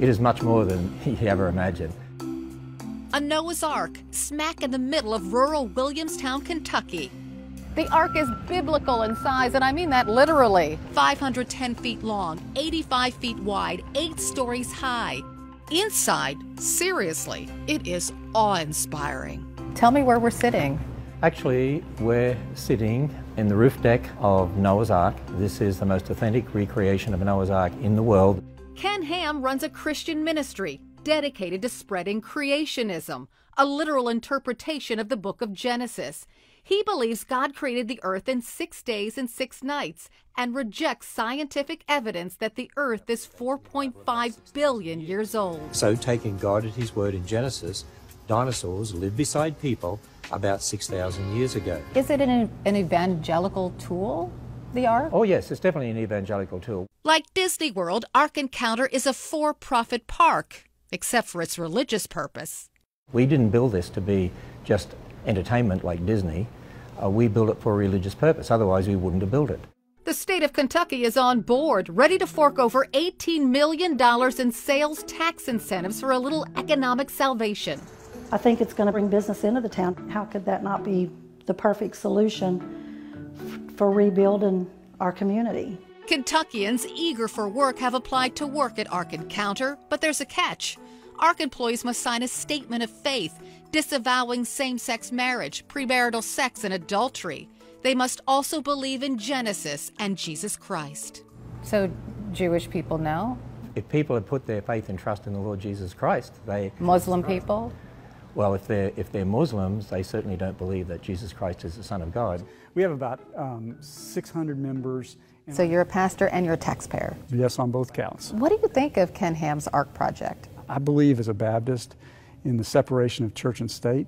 It is much more than he ever imagined. A Noah's Ark, smack in the middle of rural Williamstown, Kentucky. The ark is biblical in size, and I mean that literally. 510 feet long, 85 feet wide, 8 stories high. Inside, seriously, it is awe inspiring. Tell me where we're sitting. Actually, we're sitting in the roof deck of Noah's Ark. This is the most authentic recreation of a Noah's Ark in the world. Ken Ham runs a Christian ministry dedicated to spreading creationism, a literal interpretation of the book of Genesis. He believes God created the earth in six days and six nights and rejects scientific evidence that the earth is 4.5 billion years old. So, taking God at His word in Genesis, dinosaurs lived beside people about 6,000 years ago. Is it an, an evangelical tool, the ark? Oh, yes, it's definitely an evangelical tool. Like Disney World, Ark Encounter is a for profit park, except for its religious purpose. We didn't build this to be just entertainment like Disney. Uh, we built it for a religious purpose, otherwise, we wouldn't have built it. The state of Kentucky is on board, ready to fork over $18 million in sales tax incentives for a little economic salvation. I think it's going to bring business into the town. How could that not be the perfect solution for rebuilding our community? Kentuckians eager for work have applied to work at Ark Encounter, but there's a catch. ARK employees must sign a statement of faith disavowing same sex marriage, premarital sex, and adultery. They must also believe in Genesis and Jesus Christ. So, Jewish people no? If people have put their faith and trust in the Lord Jesus Christ, they. Muslim people? Well, if they're, if they're Muslims, they certainly don't believe that Jesus Christ is the Son of God. We have about um, 600 members. So you're a pastor and you're a taxpayer? Yes, on both counts. What do you think of Ken Ham's ARK project? I believe as a Baptist in the separation of church and state,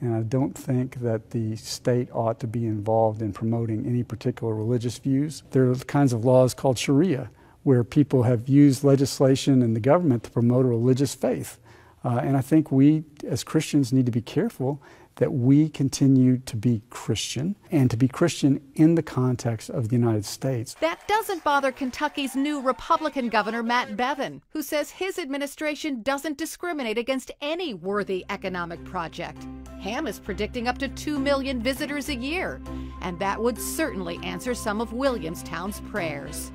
and I don't think that the state ought to be involved in promoting any particular religious views. There are kinds of laws called Sharia where people have used legislation and the government to promote a religious faith. Uh, and I think we as Christians need to be careful that we continue to be Christian and to be Christian in the context of the United States. That doesn't bother Kentucky's new Republican governor, Matt Bevin, who says his administration doesn't discriminate against any worthy economic project. Ham is predicting up to 2 million visitors a year, and that would certainly answer some of Williamstown's prayers.